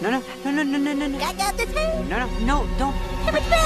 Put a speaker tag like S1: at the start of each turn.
S1: No, no, no, no, no, no, no.
S2: I got the tape.
S1: No, no, no, don't.
S2: Hey.